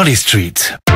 Body Street.